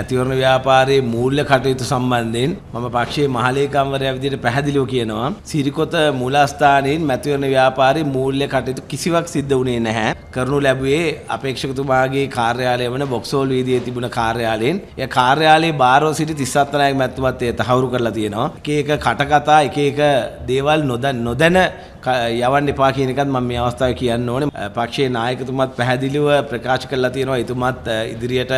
ඇතිවරණ ව්‍යාපාරයේ මූල්‍ය කටයුතු සම්බන්ධයෙන් මම පක්ෂයේ මහලේකම්වරයා විදිහට පැහැදිලිව කියනවා සිරිකොත මූලස්ථානයෙන් මැතිවරණ ව්‍යාපාරයේ මූල්‍ය කටයුතු කිසිවක් සිද්ධ වුණේ නැහැ. කරනු ලැබුවේ අපේක්ෂකතුමාගේ කාර්යාලය වන බොක්සෝල් වීදියේ තිබුණ කාර්යාලයෙන්. ඒ කාර්යාලයේ බාරව සිටි 37 නායක මැතිතුමත් ඒ තහවුරු කරලා තියෙනවා. එක එක කටකතා එක එක දේවල් නොදැන යවන්න එපා කියන එකත් මම මේ අවස්ථාවේ කියන්න ඕනේ. පක්ෂයේ නායකතුමත් පැහැදිලිව ප්‍රකාශ කරලා තියෙනවා. එතුමත් ඉදිරියට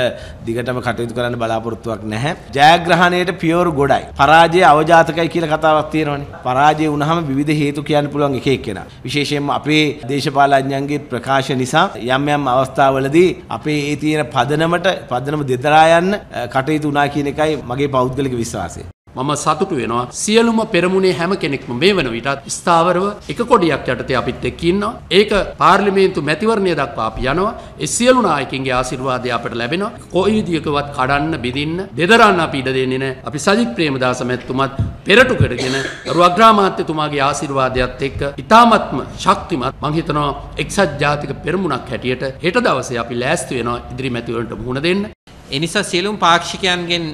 දිගටම කටයුතු කරන්න බලාපොරොත්තුවක් නැහැ. ජයග්‍රහණයට පියවර ගොඩයි. පරාජය අවජාතකයි කියලා කතාවක් තියෙනවානේ. පරාජය වුණාම විවිධ හේතු කියන්න පුළුවන් එක එක්කෙනා. විශේෂයෙන්ම අපේ දේශපාලඥයන්ගේ ප්‍රකාශ නිසා යම් යම් අවස්ථාවලදී අපේ ඒ තියෙන පදනමට පදනම දෙදරා යන්න කටයුතු වුණා කියන එකයි මගේ පෞද්ගලික විශ්වාසය. මම සතුටු වෙනවා සියලුම පෙරමුණේ හැම කෙනෙක්ම මේ වන විටත් ස්ථාවරව එක කොඩියක් යටතේ අපිත් එක්ක ඉන්නවා. ඒක පාර්ලිමේන්තු මැතිවරණය දක්වා අපි යනවා. ඒ සියලු නායකින්ගේ ආශිර්වාදය අපට ලැබෙනවා. කොයි විදියකවත් කඩන්න බෙදින්න දෙදරන්න අපි ඉඩ දෙන්නේ නැහැ. අපි සජිත් ප්‍රේමදාස මැතිතුමත් පෙරටු කරගෙන ගරු අග්‍රාමාත්‍යතුමාගේ ආශිර්වාදයත් එක්ක ඉතාමත්ම ශක්තිමත් මං හිතනවා එක්සත් ජාතික පෙරමුණක් හැටියට හෙට දවසේ අපි ලෑස්ති වෙනවා ඉදිරි මැතිවරණට මුහුණ දෙන්න. එනිසා සියලුම පාක්ෂිකයන්ගෙන්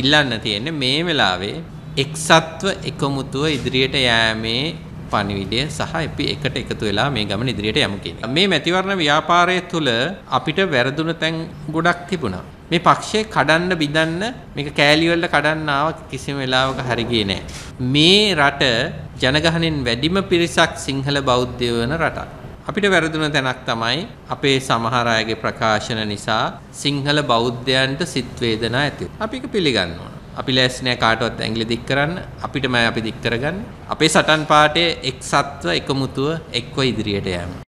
ඉල්ලන්න තියෙන්නේ මේ වෙලාවේ එක්සත්ව එකමුතුව ඉදිරියට යෑමේ පණිවිඩය සහ අපි එකට එකතු වෙලා මේ ගමන ඉදිරියට යමු කියන එක. මේ මැතිවරණ ව්‍යාපාරය තුළ අපිට වැරදුන තැන් ගොඩක් තිබුණා. මේ පක්ෂය කඩන්න බිඳන්න මේක කෑලි වලට කඩන්න ආව කිසිම වෙලාවක හරි ගියේ නැහැ. මේ රට ජනගහනෙන් වැඩිම පිරිසක් සිංහල බෞද්ධයෝ වෙන රටක්. අපිට වැරදුන තැනක් තමයි අපේ සමහර අයගේ ප්‍රකාශන නිසා සිංහල බෞද්ධයන්ට සිත් වේදනා ඇති. අපි ඒක පිළිගන්න ඕන. අපි ලෑස්ති නෑ කාටවත් ඇඟිලි දික් කරන්න. අපිටමයි අපි දික් කරගන්නේ. අපේ සටන් පාඨයේ එක්සත්ව එකමුතුව එක්ව ඉදිරියට යෑම.